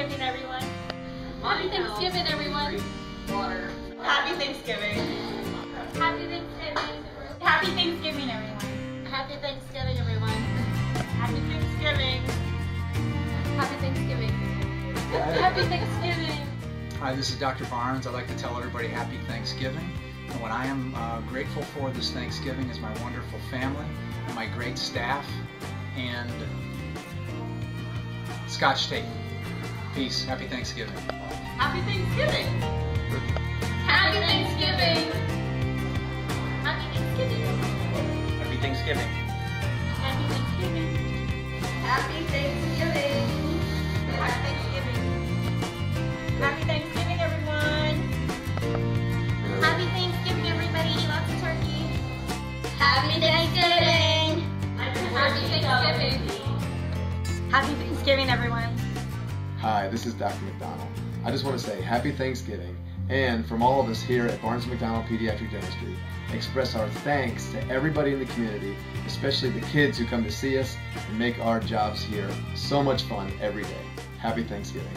Happy Thanksgiving, everyone. Happy Thanksgiving, everyone. Water. Happy Thanksgiving. Happy Thanksgiving. Happy Thanksgiving, everyone. Happy Thanksgiving, everyone. Happy Thanksgiving. Happy Thanksgiving. Happy Thanksgiving. Hi, this is Dr. Barnes. I'd like to tell everybody happy Thanksgiving. And what I am uh, grateful for this Thanksgiving is my wonderful family and my great staff and Scotch tape. Peace. Happy Thanksgiving. Happy Thanksgiving. Happy Thanksgiving. Happy Thanksgiving. Happy Thanksgiving. Happy Thanksgiving. Happy Thanksgiving. Happy Thanksgiving. Happy Thanksgiving, everyone. Happy Thanksgiving, everybody. Eat lots of turkey. Happy Thanksgiving. Happy Thanksgiving. Happy Thanksgiving, everyone. Hi, this is Dr. McDonnell. I just want to say happy Thanksgiving, and from all of us here at Barnes McDonnell Pediatric Dentistry, express our thanks to everybody in the community, especially the kids who come to see us and make our jobs here so much fun every day. Happy Thanksgiving.